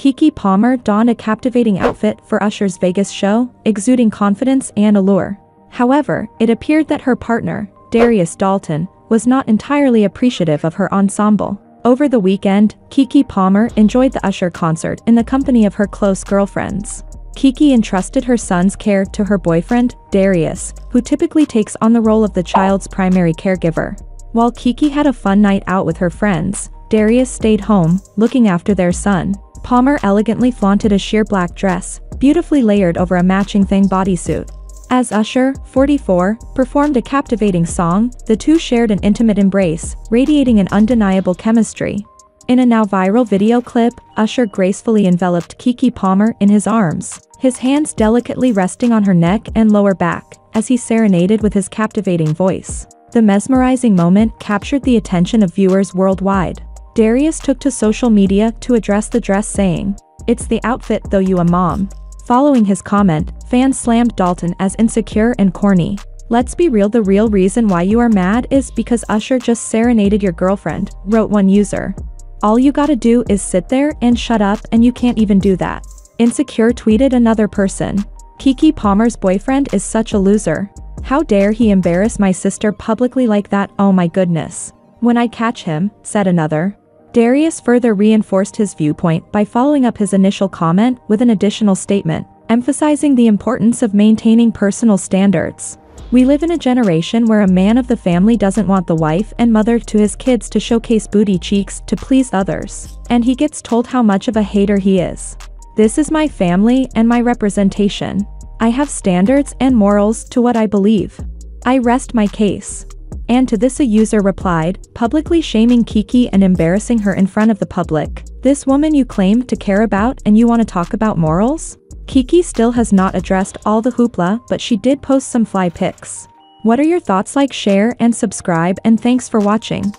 Keke Palmer donned a captivating outfit for Usher's Vegas show, exuding confidence and allure. However, it appeared that her partner, Darius Dalton, was not entirely appreciative of her ensemble. Over the weekend, Keke Palmer enjoyed the Usher concert in the company of her close girlfriends. Keke entrusted her son's care to her boyfriend, Darius, who typically takes on the role of the child's primary caregiver. While Keke had a fun night out with her friends, Darius stayed home, looking after their son. Palmer elegantly flaunted a sheer black dress, beautifully layered over a matching thing bodysuit. As Usher, 44, performed a captivating song, the two shared an intimate embrace, radiating an undeniable chemistry. In a now viral video clip, Usher gracefully enveloped Keke Palmer in his arms, his hands delicately resting on her neck and lower back, as he serenaded with his captivating voice. The mesmerizing moment captured the attention of viewers worldwide. Darius took to social media to address the dress saying, It's the outfit though you a mom. Following his comment, fans slammed Dalton as insecure and corny. Let's be real the real reason why you are mad is because Usher just serenaded your girlfriend, wrote one user. All you gotta do is sit there and shut up and you can't even do that. Insecure tweeted another person. Keke Palmer's boyfriend is such a loser. How dare he embarrass my sister publicly like that oh my goodness. When I catch him, said another. Darius further reinforced his viewpoint by following up his initial comment with an additional statement, emphasizing the importance of maintaining personal standards. We live in a generation where a man of the family doesn't want the wife and mother to his kids to showcase booty cheeks to please others, and he gets told how much of a hater he is. This is my family and my representation. I have standards and morals to what I believe. I rest my case. And to this a user replied, publicly shaming Keke and embarrassing her in front of the public. This woman you claim to care about and you want to talk about morals? Keke still has not addressed all the hoopla but she did post some fly pics. What are your thoughts like share and subscribe and thanks for watching.